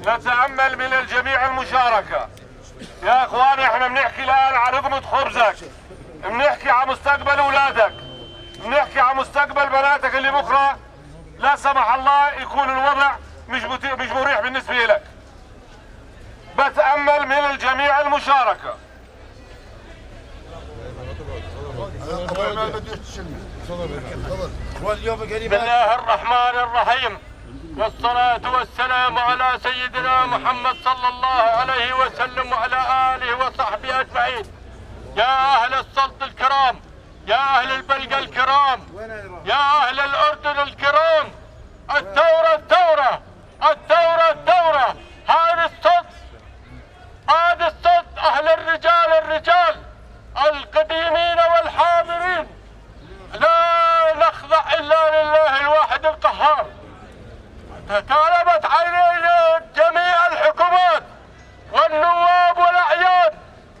نتأمل من الجميع المشاركة. يا إخواني إحنا بنحكي الآن عن لقمة خبزك. بنحكي عن مستقبل أولادك. بنحكي عن مستقبل بناتك اللي بكرة لا سمح الله يكون الوضع مش مش مريح بالنسبة لك. بتأمل من الجميع المشاركة. بسم الله الرحمن الرحيم. والصلاة والسلام على سيدنا محمد صلى الله عليه وسلم وعلى آله وصحبه أجمعين. يا أهل السلط الكرام يا أهل البلقى الكرام يا أهل الأردن الكرام الثورة الثورة الثورة الثورة هذا الصد هذا الصد أهل الرجال الرجال القديمين والحاضرين. لا نخضع إلا لله الواحد القهار. طالبت علينا جميع الحكومات والنواب والأعيان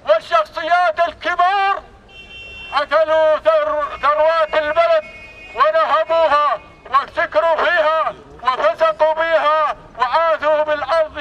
والشخصيات الكبار أكلوا ثروات البلد ونهبوها وسكروا فيها وفسقوا بها وعاثوا بالأرض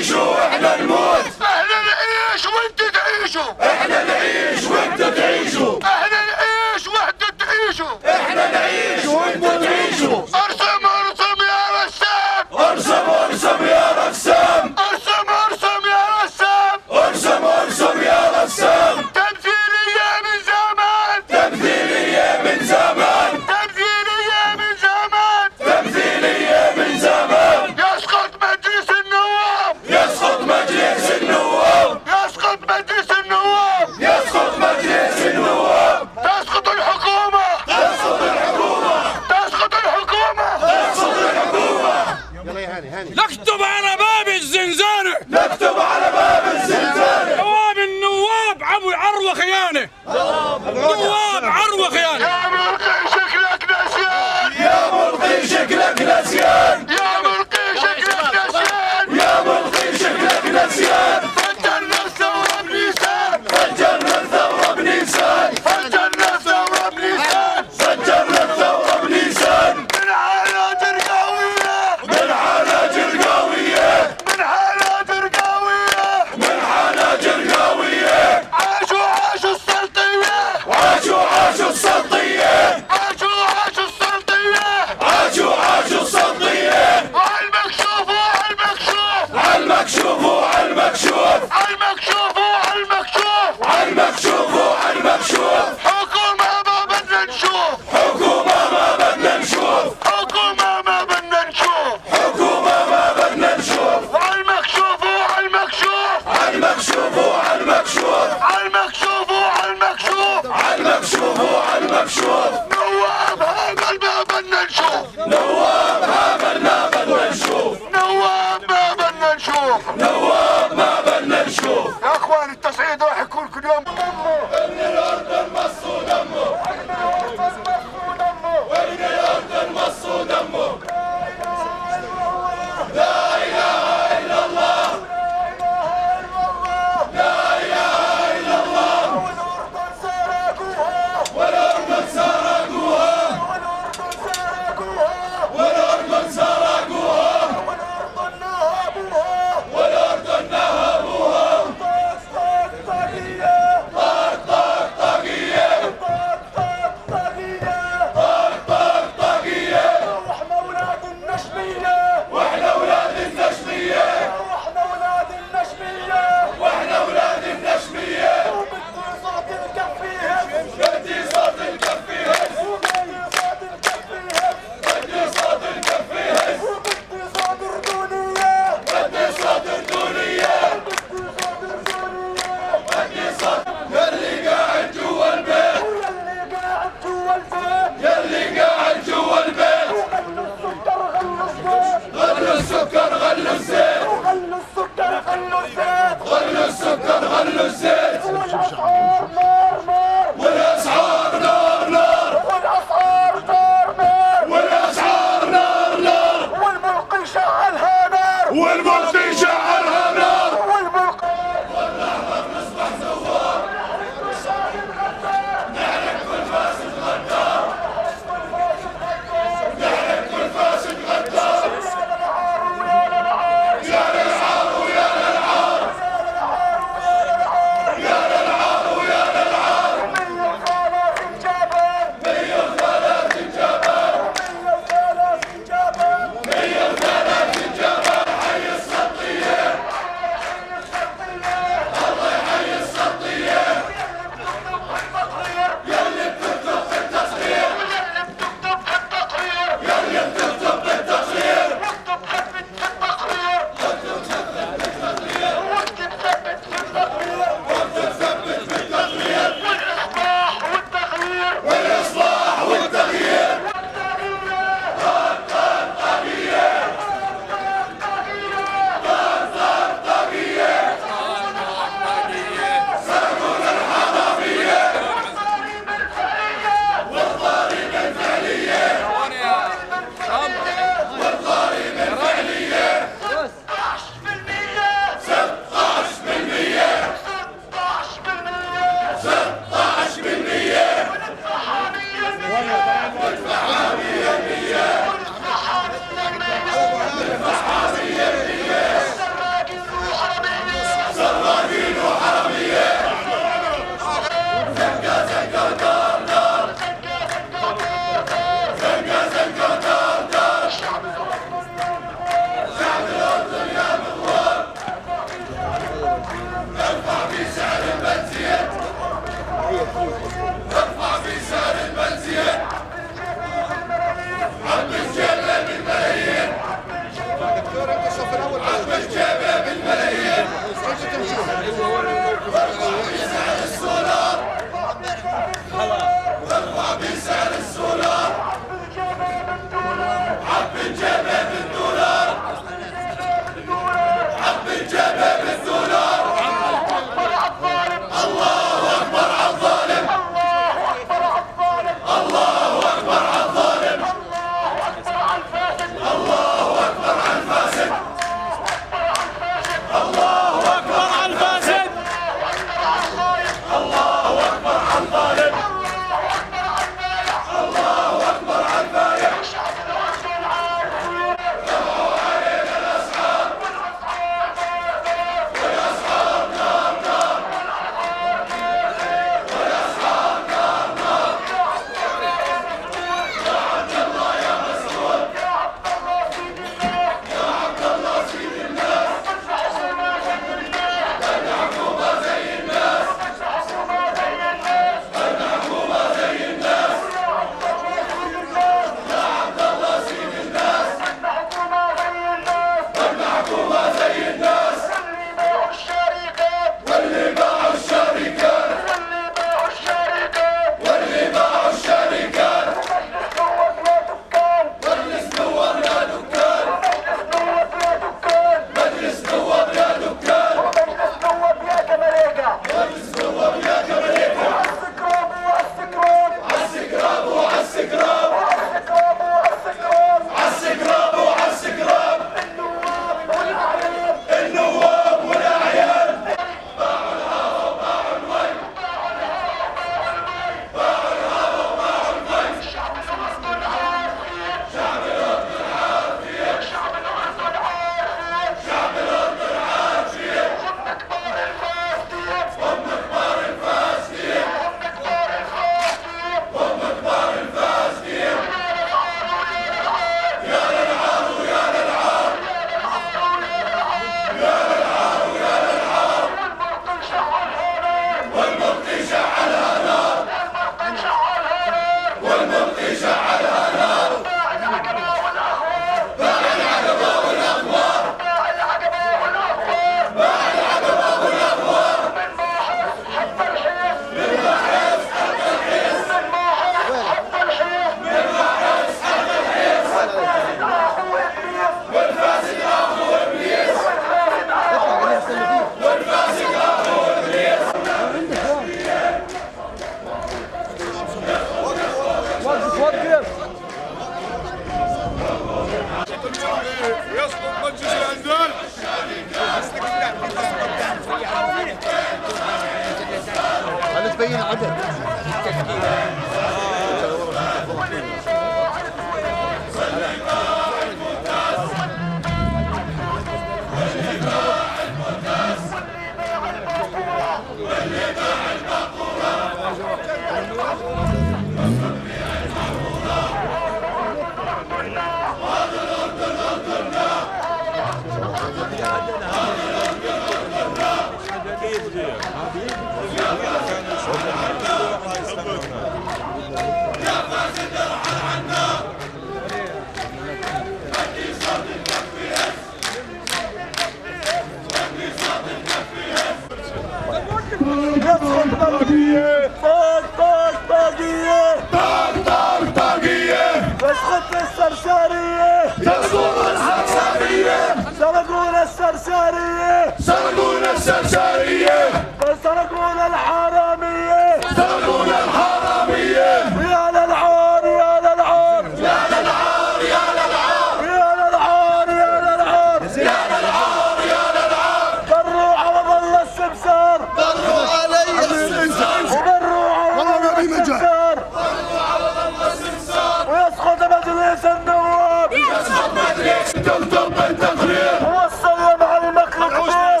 تلتقط التقرير وسلم على المكر الكبير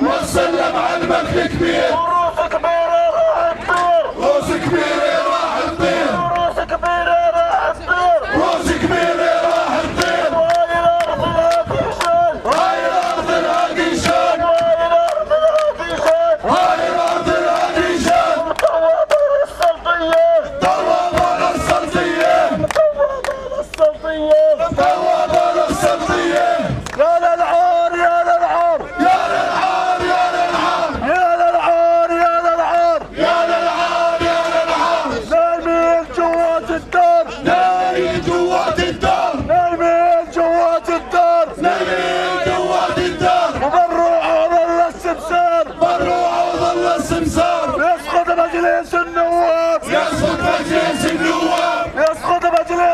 وسلم على الكبير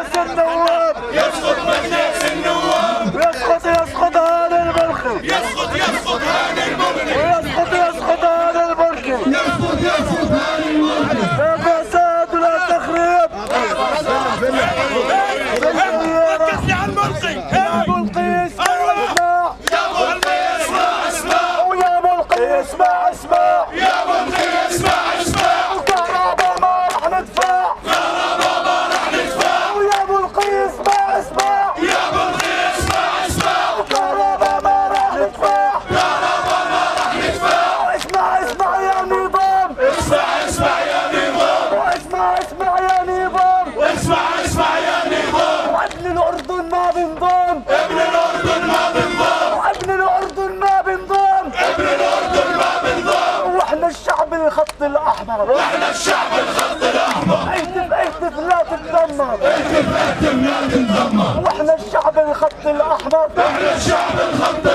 مجلس النواب. يسقط مجلس النواب. يسقط يسقط هذا المركب يسقط يسقط هذا المركب ويسقط يسقط هذا المركب يسقط يسقط هذا المركب لا فساد ولا تخريب ركز لي على يا أيوة. اسمع. اسمع ويا اسمع اسمع. الضخمة وإحنا الشعب الخط الأحمر. إحنا الشعب الخط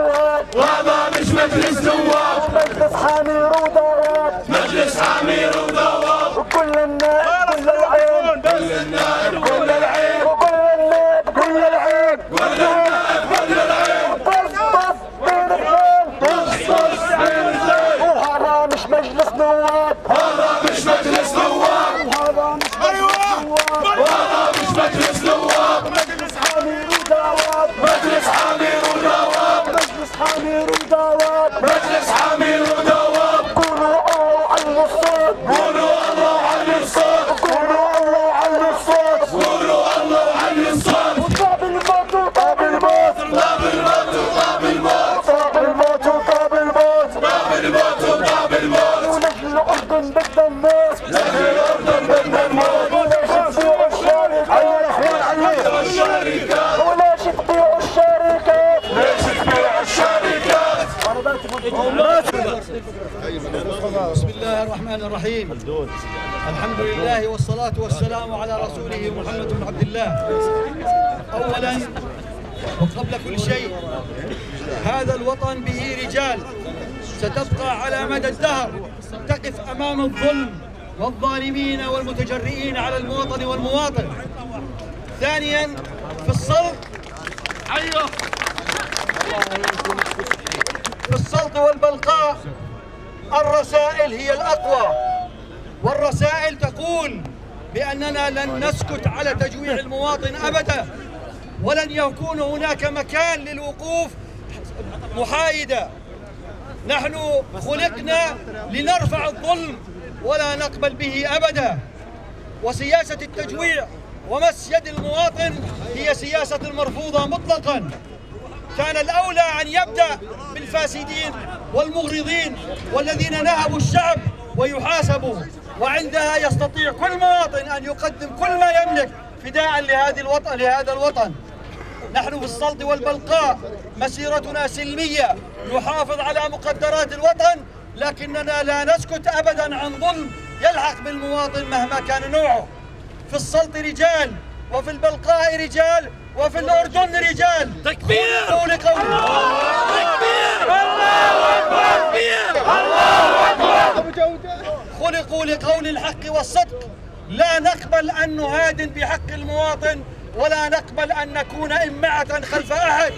ودوات وهذا مش مجلس نواب مجلس حامي ودوات والصلاة والسلام على رسوله محمد بن عبد الله. أولا وقبل كل شيء هذا الوطن به رجال. ستبقى على مدى الدهر تقف أمام الظلم والظالمين والمتجرئين على المواطن والمواطن. ثانيا في الصلب أيوه. في السلط والبلقاء الرسائل هي الأقوى والرسائل تقول بأننا لن نسكت على تجويع المواطن أبدا ولن يكون هناك مكان للوقوف محايدة. نحن خلقنا لنرفع الظلم ولا نقبل به أبدا. وسياسة التجويع ومس يد المواطن هي سياسة مرفوضة مطلقاً. كان الأولى أن يبدأ بالفاسدين والمغرضين والذين نهبوا الشعب ويحاسبوا. وعندها يستطيع كل مواطن أن يقدم كل ما يملك فداء لهذه الوطن لهذا الوطن. نحن في السلط والبلقاء مسيرتنا سلمية نحافظ على مقدرات الوطن لكننا لا نسكت أبدا عن ظلم يلحق بالمواطن مهما كان نوعه. في السلط رجال وفي البلقاء رجال وفي الأردن رجال. تكبير! قول قول خلقوا لقول الحق والصدق. لا نقبل أن نهادن بحق المواطن ولا نقبل أن نكون إمعة خلف أحد.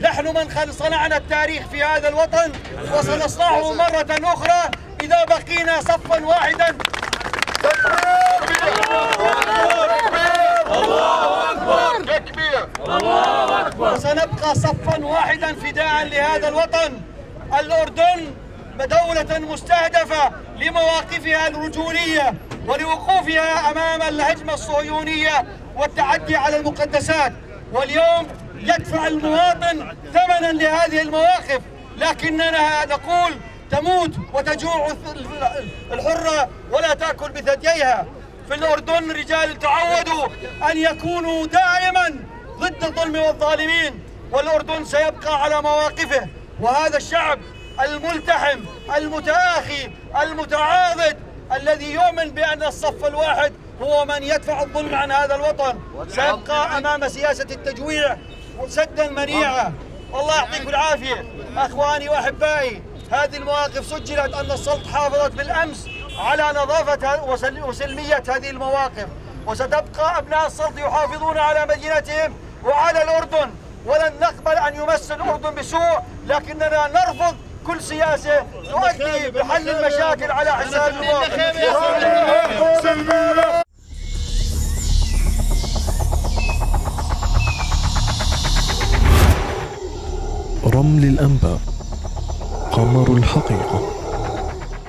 نحن من صنعنا التاريخ في هذا الوطن وسنصنعه مرة أخرى إذا بقينا صفا واحدا. وسنبقى صفا واحدا فداء لهذا الوطن. الأردن دولة مستهدفة. لمواقفها الرجولية ولوقوفها أمام الهجمة الصهيونية والتعدي على المقدسات. واليوم يدفع المواطن ثمنا لهذه المواقف. لكننا نقول تموت وتجوع الحرة ولا تأكل بثدييها. في الأردن رجال تعودوا أن يكونوا دائما ضد الظلم والظالمين والأردن سيبقى على مواقفه. وهذا الشعب الملتحم المتآخي المتعاضد الذي يؤمن بأن الصف الواحد هو من يدفع الظلم عن هذا الوطن. سيبقى أمام سياسة التجويع سدا منيعا الله يعطيكم العافية. أخواني وأحبائي هذه المواقف سجلت أن السلط حافظت بالأمس على نظافة وسل- وسلمية هذه المواقف. وستبقى أبناء السلط يحافظون على مدينتهم وعلى الأردن. ولن نقبل أن يمس الأردن بسوء لكننا نرفض كل سياسة تؤدي بحل المشاكل على حساب المواطن رمل الأنباء قمر الحقيقة.